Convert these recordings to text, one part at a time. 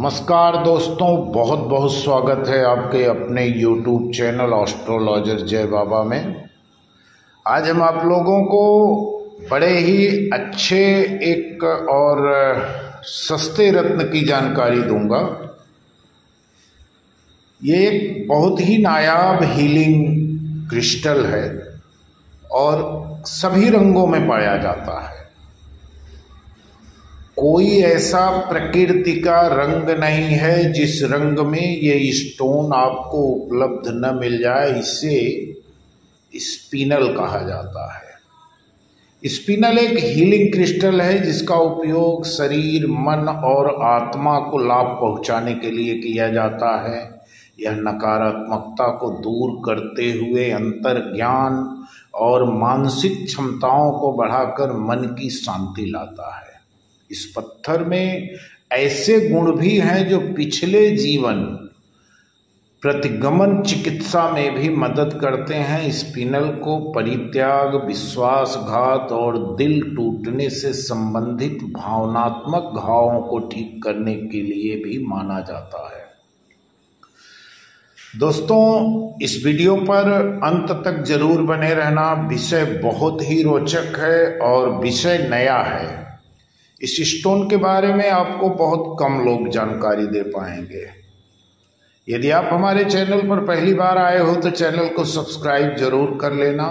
नमस्कार दोस्तों बहुत बहुत स्वागत है आपके अपने यूट्यूब चैनल ऑस्ट्रोलॉजर जय बाबा में। आज हम आप लोगों को बड़े ही अच्छे एक और सस्ते रत्न की जानकारी दूँगा। ये एक बहुत ही नायाब हीलिंग क्रिस्टल है और सभी रंगों में पाया जाता है। कोई ऐसा प्रकृति का रंग नहीं है जिस रंग में ये स्टोन आपको उपलब्ध न मिल जाए, इसे स्पिनल कहा जाता है। स्पिनल एक हीलिंग क्रिस्टल है जिसका उपयोग शरीर, मन और आत्मा को लाभ पहुँचाने के लिए किया जाता है। यह नकारात्मकता को दूर करते हुए अंतर ज्ञान और मानसिक क्षमताओं को बढ़ाकर मन की शांति लाता है। इस पत्थर में ऐसे गुण भी हैं जो पिछले जीवन प्रतिगमन चिकित्सा में भी मदद करते हैं। स्पिनल को परित्याग, विश्वासघात और दिल टूटने से संबंधित भावनात्मक घावों को ठीक करने के लिए भी माना जाता है। दोस्तों, इस वीडियो पर अंत तक ज़रूर बने रहना। विषय बहुत ही रोचक है और विषय नया है। इस स्टोन के बारे में आपको बहुत कम लोग जानकारी दे पाएँगे। यदि आप हमारे चैनल पर पहली बार आए हो तो चैनल को सब्सक्राइब ज़रूर कर लेना।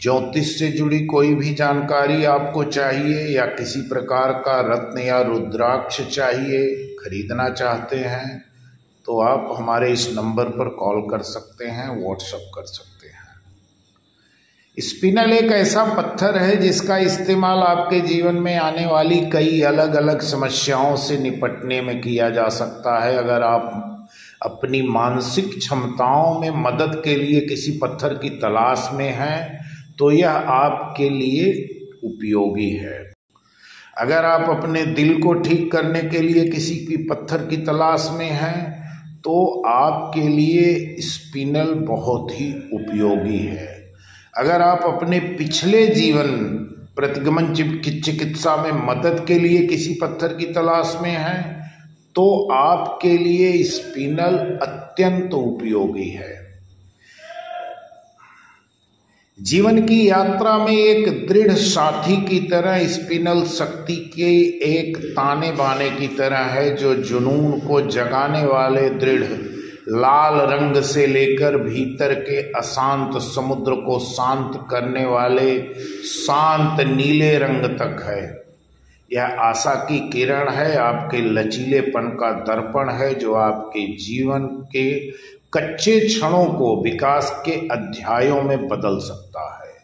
ज्योतिष से जुड़ी कोई भी जानकारी आपको चाहिए या किसी प्रकार का रत्न या रुद्राक्ष चाहिए, खरीदना चाहते हैं तो आप हमारे इस नंबर पर कॉल कर सकते हैं व्हाट्सअप कर सकते हैं। स्पिनल एक ऐसा पत्थर है जिसका इस्तेमाल आपके जीवन में आने वाली कई अलग अलग समस्याओं से निपटने में किया जा सकता है। अगर आप अपनी मानसिक क्षमताओं में मदद के लिए किसी पत्थर की तलाश में हैं तो यह आपके लिए उपयोगी है। अगर आप अपने दिल को ठीक करने के लिए किसी की पत्थर की तलाश में हैं तो आपके लिए स्पिनल बहुत ही उपयोगी है। अगर आप अपने पिछले जीवन प्रतिगमन चिकित्सा में मदद के लिए किसी पत्थर की तलाश में हैं तो आपके लिए स्पिनल अत्यंत उपयोगी है। जीवन की यात्रा में एक दृढ़ साथी की तरह स्पिनल शक्ति के एक ताने बाने की तरह है जो जुनून को जगाने वाले दृढ़ लाल रंग से लेकर भीतर के अशांत समुद्र को शांत करने वाले शांत नीले रंग तक है। यह आशा की किरण है, आपके लचीलेपन का दर्पण है, जो आपके जीवन के कच्चे क्षणों को विकास के अध्यायों में बदल सकता है।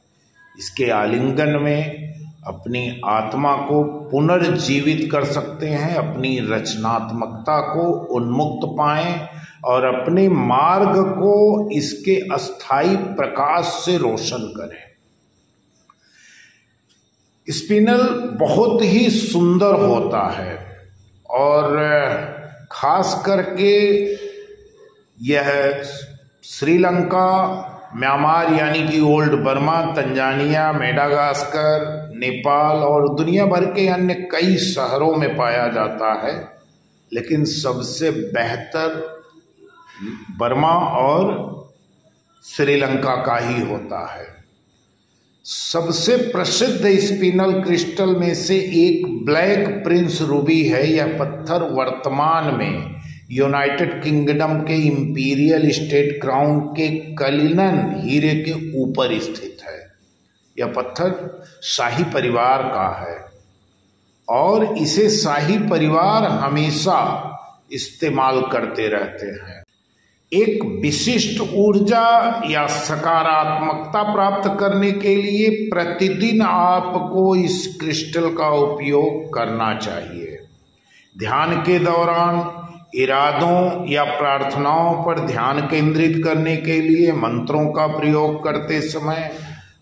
इसके आलिंगन में अपनी आत्मा को पुनर्जीवित कर सकते हैं, अपनी रचनात्मकता को उन्मुक्त पाएँ और अपने मार्ग को इसके अस्थाई प्रकाश से रोशन करें। स्पिनल बहुत ही सुंदर होता है और, खास करके यह श्रीलंका, म्यांमार यानी कि old Burma, Tanzania, Madagascar, Nepal और दुनिया भर के अन्य कई शहरों में पाया जाता है, लेकिन सबसे बेहतर बर्मा और श्रीलंका का ही होता है। सबसे प्रसिद्ध स्पिनल क्रिस्टल में से एक ब्लैक प्रिंस रूबी है यह पत्थर वर्तमान में यूनाइटेड किंगडम के इंपीरियल स्टेट क्राउन के कलिनन हीरे के ऊपर स्थित है। यह पत्थर शाही परिवार का है और इसे शाही परिवार हमेशा इस्तेमाल करते रहते हैं। एक विशिष्ट ऊर्जा या सकारात्मकता प्राप्त करने के लिए प्रतिदिन आपको इस क्रिस्टल का उपयोग करना चाहिए। ध्यान के दौरान इरादों या प्रार्थनाओं पर ध्यान केंद्रित करने के लिए मंत्रों का प्रयोग करते समय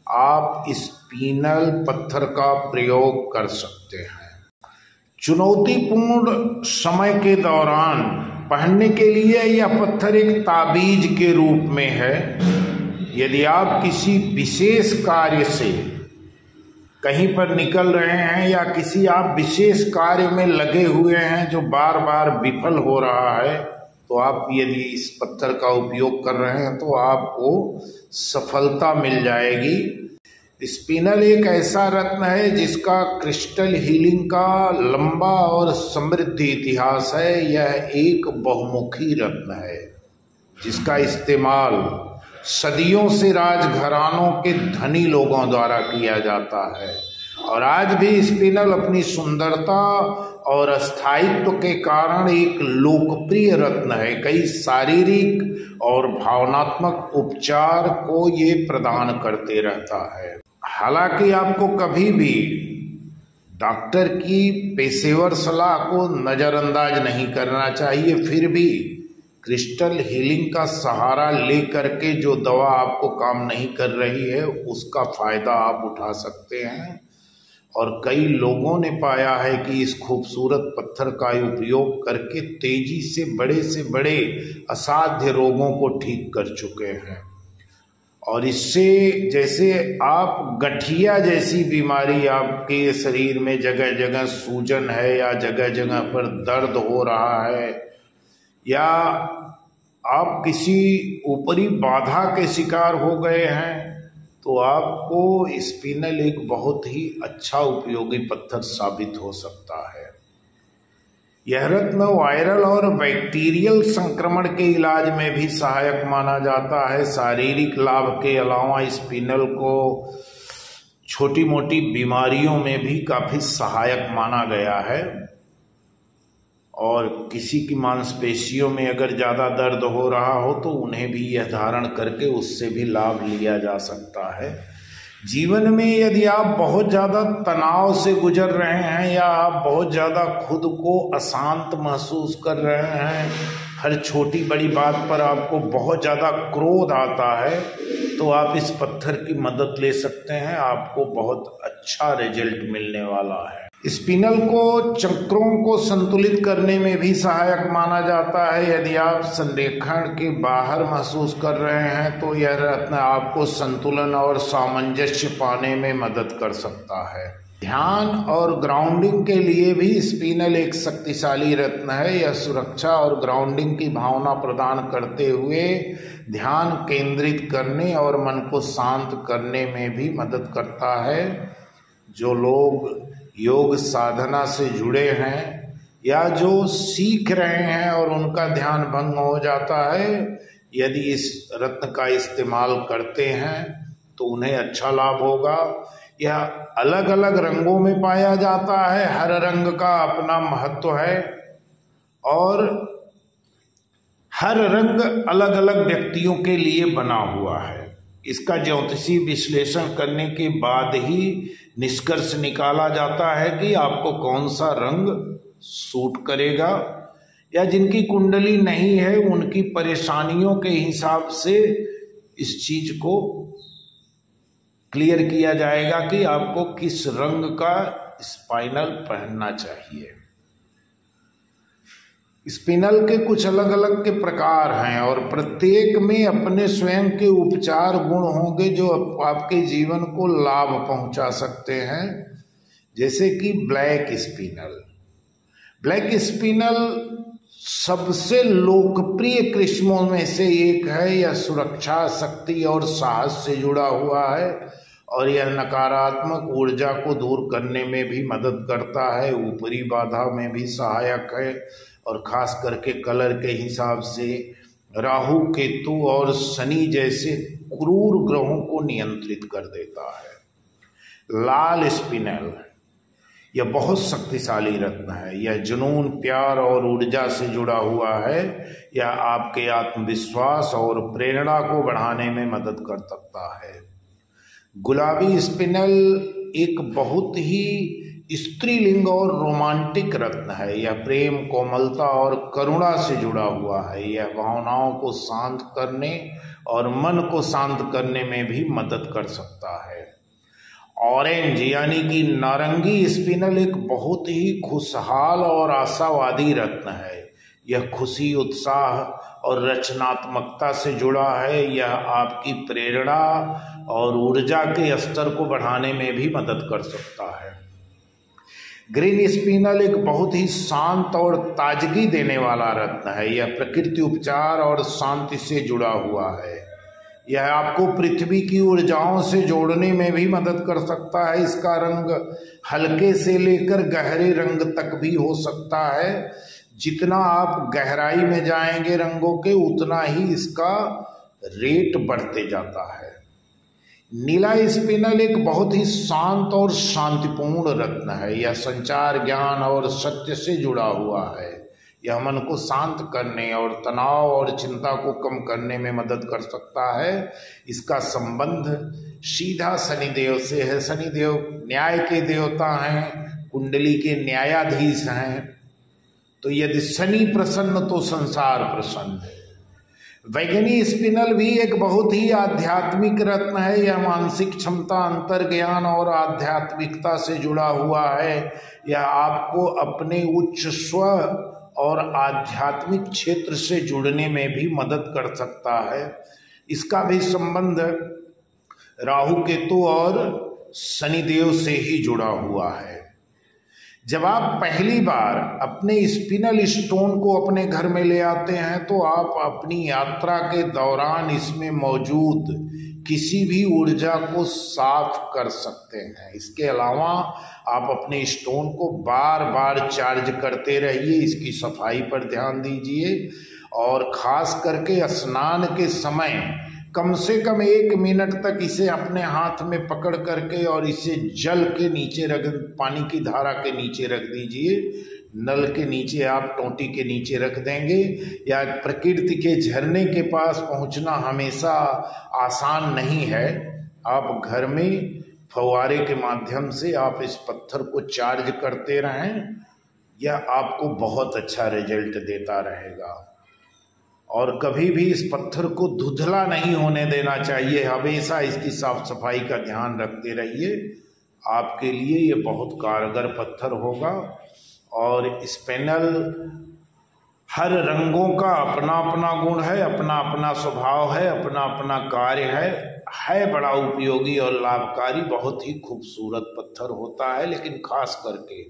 आप इस पीनल पत्थर का प्रयोग कर सकते हैं। चुनौतीपूर्ण समय के दौरान पहनने के लिए यह पत्थर एक ताबीज के रूप में है, यदि आप किसी विशेष कार्य से कहीं पर निकल रहे हैं या किसी आप विशेष कार्य में लगे हुए हैं जो बार बार विफल हो रहा है तो आप यदि इस पत्थर का उपयोग कर रहे हैं तो आपको सफलता मिल जाएगी। स्पिनल एक ऐसा रत्न है जिसका क्रिस्टल हीलिंग का लंबा और समृद्ध इतिहास है। यह एक बहुमुखी रत्न है, जिसका इस्तेमाल सदियों से राजघरानों के धनी लोगों द्वारा किया जाता है। और आज भी स्पिनल अपनी सुंदरता और स्थायित्व के कारण एक लोकप्रिय रत्न है। कई शारीरिक और भावनात्मक उपचार को ये प्रदान करते रहता है। हालाँकि आपको कभी भी डॉक्टर की पेशेवर सलाह को नज़रअंदाज नहीं करना चाहिए, फिर भी क्रिस्टल हीलिंग का सहारा ले करके जो दवा आपको काम नहीं कर रही है, उसका फ़ायदा आप उठा सकते हैं। और कई लोगों ने पाया है कि इस खूबसूरत पत्थर का उपयोग करके तेज़ी से बड़े से बड़े असाध्य रोगों को ठीक कर चुके हैं। और इससे जैसे आप गठिया जैसी बीमारी आपके शरीर में जगह जगह सूजन है या जगह जगह पर दर्द हो रहा है या आप किसी ऊपरी बाधा के शिकार हो गए हैं तो आपको स्पिनल एक बहुत ही अच्छा उपयोगी पत्थर साबित हो सकता है। यह रत्न वायरल और बैक्टीरियल संक्रमण के इलाज में भी सहायक माना जाता है। शारीरिक लाभ के अलावा स्पिनल को छोटी मोटी बीमारियों में भी काफ़ी सहायक माना गया है। और किसी की मांसपेशियों में अगर ज़्यादा दर्द हो रहा हो तो उन्हें भी यह धारण करके उससे भी लाभ लिया जा सकता है। जीवन में यदि आप बहुत ज़्यादा तनाव से गुजर रहे हैं या आप बहुत ज़्यादा खुद को अशांत महसूस कर रहे हैं, हर छोटी बड़ी बात पर आपको बहुत ज़्यादा क्रोध आता है तो आप इस पत्थर की मदद ले सकते हैं। आपको बहुत अच्छा रिज़ल्ट मिलने वाला है। स्पिनल को, चक्रों को संतुलित करने में भी सहायक माना जाता है। यदि आप संरेखण के बाहर महसूस कर रहे हैं तो यह रत्न आपको संतुलन और सामंजस्य पाने में मदद कर सकता है। ध्यान और ग्राउंडिंग के लिए भी स्पिनल एक शक्तिशाली रत्न है। यह सुरक्षा और ग्राउंडिंग की भावना प्रदान करते हुए ध्यान केंद्रित करने और मन को शांत करने में भी मदद करता है। जो लोग योग साधना से जुड़े हैं या जो सीख रहे हैं और उनका ध्यान भंग हो जाता है, यदि इस रत्न का इस्तेमाल करते हैं तो उन्हें अच्छा लाभ होगा। यह अलग अलग रंगों में पाया जाता है। हर रंग का अपना महत्व है और हर रंग अलग अलग व्यक्तियों के लिए बना हुआ है। इसका ज्योतिषी विश्लेषण करने के बाद ही निष्कर्ष निकाला जाता है कि आपको कौन सा रंग सूट करेगा, या जिनकी कुंडली नहीं है, उनकी परेशानियों के हिसाब से इस चीज़ को क्लियर किया जाएगा कि आपको किस रंग का स्पाइनल पहनना चाहिए। स्पिनल के कुछ अलग अलग के प्रकार हैं और प्रत्येक में अपने स्वयं के उपचार गुण होंगे जो आपके जीवन को लाभ पहुँचा सकते हैं। जैसे कि ब्लैक स्पिनल। ब्लैक स्पिनल सबसे लोकप्रिय किस्मों में से एक है, यह सुरक्षा शक्ति और साहस से जुड़ा हुआ है। और यह नकारात्मक ऊर्जा को दूर करने में भी मदद करता है, ऊपरी बाधा में भी सहायक है और ख़ास करके कलर के हिसाब से राहु केतु और शनि जैसे क्रूर ग्रहों को नियंत्रित कर देता है। लाल स्पिनल, यह बहुत शक्तिशाली रत्न है। यह जुनून, प्यार और ऊर्जा से जुड़ा हुआ है। यह आपके आत्मविश्वास और प्रेरणा को बढ़ाने में मदद कर सकता है। गुलाबी स्पिनल एक बहुत ही स्त्रीलिंग और रोमांटिक रत्न है। यह प्रेम, कोमलता और करुणा से जुड़ा हुआ है। यह भावनाओं को शांत करने और मन को शांत करने में भी मदद कर सकता है। ऑरेंज यानी कि नारंगी स्पिनल एक बहुत ही खुशहाल और आशावादी रत्न है। यह खुशी, उत्साह और रचनात्मकता से जुड़ा है, यह आपकी प्रेरणा और ऊर्जा के स्तर को बढ़ाने में भी मदद कर सकता है। ग्रीन स्पिनल एक बहुत ही शांत और ताजगी देने वाला रत्न है। यह प्रकृति उपचार और शांति से जुड़ा हुआ है। यह आपको पृथ्वी की ऊर्जाओं से जोड़ने में भी मदद कर सकता है। इसका रंग हल्के से लेकर गहरे रंग तक भी हो सकता है। जितना आप गहराई में जाएँगे रंगों के, उतना ही इसका रेट बढ़ते जाता है। नीला स्पिनल एक बहुत ही शांत और शांतिपूर्ण रत्न है। यह संचार ज्ञान और सत्य से जुड़ा हुआ है। यह मन को शांत करने और तनाव और चिंता को कम करने में मदद कर सकता है। इसका संबंध सीधा शनिदेव से है। शनिदेव न्याय के देवता हैं, कुंडली के न्यायाधीश हैं। तो यदि शनि प्रसन्न तो संसार प्रसन्न वैज्ञानिक स्पिनल भी एक बहुत ही आध्यात्मिक रत्न है। यह मानसिक क्षमता अंतर ज्ञान और आध्यात्मिकता से जुड़ा हुआ है। यह आपको अपने उच्च स्व और आध्यात्मिक क्षेत्र से जुड़ने में भी मदद कर सकता है। इसका भी संबंध राहु केतु और शनिदेव से ही जुड़ा हुआ है। जब आप पहली बार अपने स्पिनल स्टोन को अपने घर में ले आते हैं तो आप अपनी यात्रा के दौरान इसमें मौजूद किसी भी ऊर्जा को साफ़ कर सकते हैं। इसके अलावा आप अपने स्टोन को बार बार चार्ज करते रहिए, इसकी सफ़ाई पर ध्यान दीजिए और ख़ास करके स्नान के समय कम से कम एक मिनट तक इसे अपने हाथ में पकड़ करके और इसे जल के नीचे रख, पानी की धारा के नीचे रख दीजिए। नल के नीचे आप टोटी के नीचे रख देंगे या प्रकृति के झरने के पास पहुँचना हमेशा आसान नहीं है। आप घर में फवारे के माध्यम से आप इस पत्थर को चार्ज करते रहें, यह आपको बहुत अच्छा रिज़ल्ट देता रहेगा। और कभी भी इस पत्थर को धुधला नहीं होने देना चाहिए। हमेशा इसकी साफ़ सफ़ाई का ध्यान रखते रहिए। आपके लिए ये बहुत कारगर पत्थर होगा और इस पैनल हर रंगों का अपना अपना गुण है अपना अपना स्वभाव है अपना अपना कार्य है है बड़ा उपयोगी और लाभकारी, बहुत ही खूबसूरत पत्थर होता है। लेकिन खास करके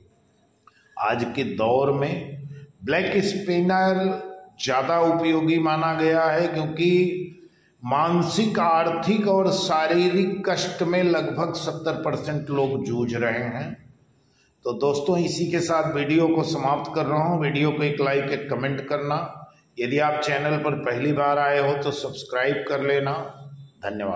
आज के दौर में ब्लैक स्पिनर ज़्यादा उपयोगी माना गया है क्योंकि मानसिक, आर्थिक और शारीरिक कष्ट में लगभग सत्तर परसेंट लोग जूझ रहे हैं। तो दोस्तों, इसी के साथ वीडियो को समाप्त कर रहा हूँ। वीडियो को एक लाइक, एक कमेंट करना। यदि आप चैनल पर पहली बार आए हो तो सब्सक्राइब कर लेना। धन्यवाद।